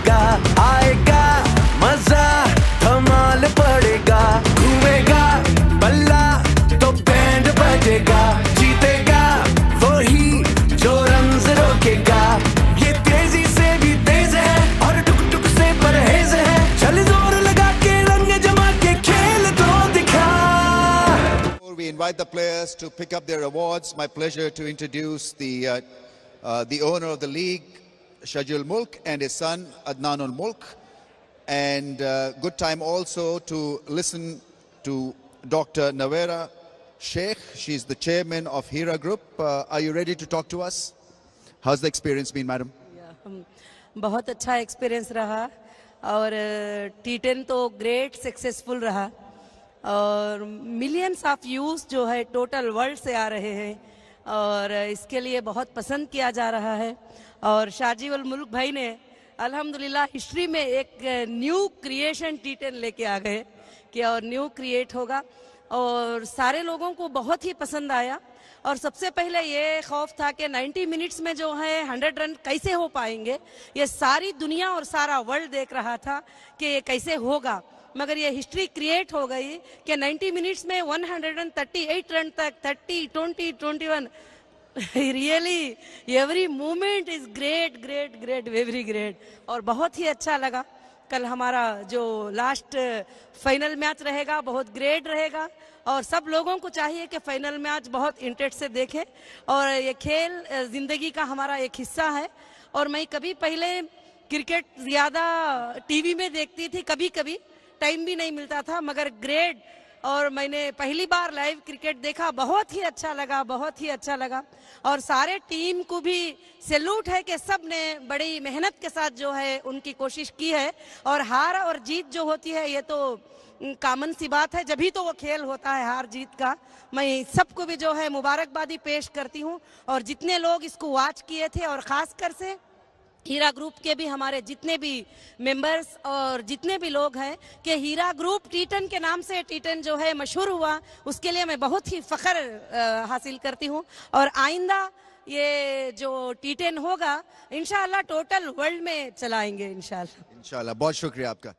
बढ़ेगा आएगा मज़ा धमाल पड़ेगा घूमेगा बल्ला तो बैंड बजेगा जीतेगा वही जो से रोकेगा ये तेज़ी से भी तेज है और टुक टुक से परहेज है चल ज़ोर लगा के रंग जमा के खेल तो दिखा pick up their awards, my pleasure to introduce the uh, uh, the owner of the league, Shajul Mulk, and his son Adnanul Mulk. And uh, good time also to listen to Dr. Nawera Sheikh. She's the chairman of Hira Group. Uh, are you ready to talk to us? How's the experience been, madam? हम बहुत अच्छा experience रहा और T ten तो great successful रहा और millions of use जो है टोटल वर्ल्ड से आ रहे हैं और इसके लिए बहुत पसंद किया जा रहा है। और शाजीवल मुल्क भाई ने अल्हम्दुलिल्लाह हिस्ट्री में एक न्यू क्रिएशन टी टेन लेके आ गए कि और न्यू क्रिएट होगा। और सारे लोगों को बहुत ही पसंद आया। और सबसे पहले ये खौफ था कि 90 मिनट्स में जो है 100 रन कैसे हो पाएँगे? ये सारी दुनिया और सारा वर्ल्ड देख रहा था कि ये कैसे होगा। मगर ये हिस्ट्री क्रिएट हो गई कि 90 मिनट्स में 138 रन तक 30 20 21 really every moment is great great great very great और बहुत ही अच्छा लगा। कल हमारा जो लास्ट फाइनल मैच रहेगा, बहुत ग्रेट रहेगा। और सब लोगों को चाहिए कि फाइनल मैच बहुत इंटरेस्ट से देखें। और ये खेल ज़िंदगी का हमारा एक हिस्सा है। और मैं कभी पहले क्रिकेट ज़्यादा टीवी में देखती थी कभी कभी टाइम भी नहीं मिलता था, मगर ग्रेड और मैंने पहली बार लाइव क्रिकेट देखा, बहुत ही अच्छा लगा, बहुत ही अच्छा लगा। और सारे टीम को भी सैल्यूट है कि सबने बड़ी मेहनत के साथ जो है उनकी कोशिश की है। और हार और जीत जो होती है, ये तो कामन सी बात है। जभी तो वो खेल होता है हार जीत का, मैं सबको भी जो है मुबारकबादी पेश करती हूँ। और जितने लोग इसको वॉच किए थे और खासकर से हीरा ग्रुप के भी हमारे जितने भी मेंबर्स और जितने भी लोग हैं कि हीरा ग्रुप टीटन के नाम से टीटन जो है मशहूर हुआ, उसके लिए मैं बहुत ही फख्र हासिल करती हूँ। और आइंदा ये जो टीटन होगा इनशाला टोटल वर्ल्ड में चलाएँगे इनशाला इनशाला बहुत शुक्रिया आपका।